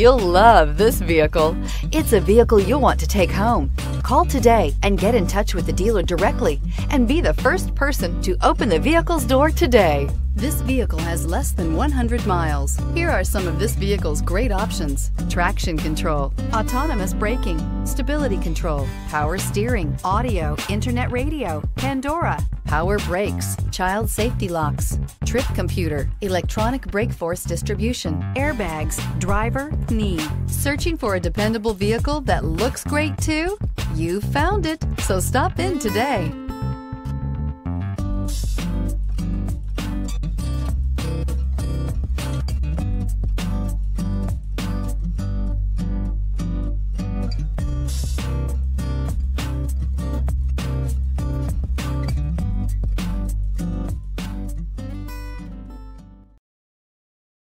You'll love this vehicle. It's a vehicle you'll want to take home. Call today and get in touch with the dealer directly and be the first person to open the vehicle's door today. This vehicle has less than 100 miles. Here are some of this vehicle's great options. Traction control, autonomous braking, stability control, power steering, audio, internet radio, Pandora, power brakes, child safety locks, trip computer, electronic brake force distribution, airbags, driver, knee. Searching for a dependable vehicle that looks great too? You found it, so stop in today.